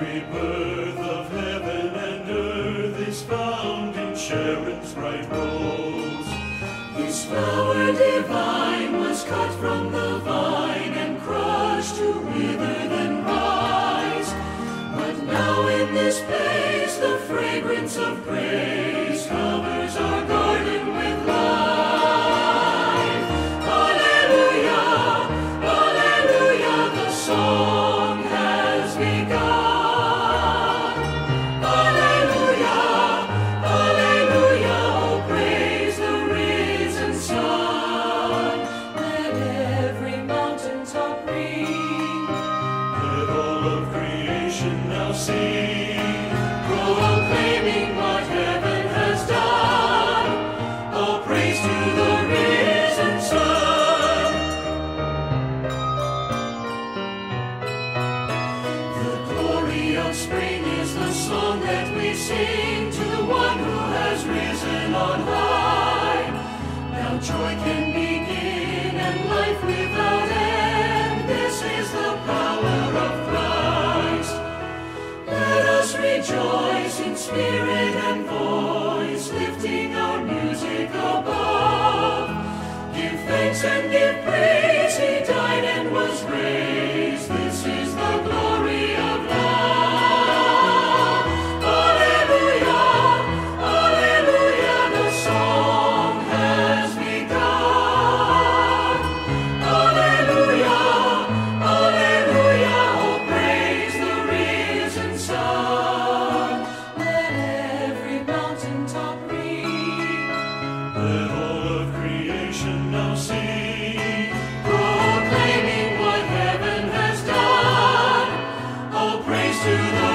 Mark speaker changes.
Speaker 1: Every birth of heaven and earth is found in Sharon's bright rose. This flower divine was cut from the vine and crushed to wither then rise. But now in this place the fragrance of grace covers. Spring is the song that we sing to the one who has risen rejoice in spirit and voice, lifting our music above. Give thanks and give praise, to the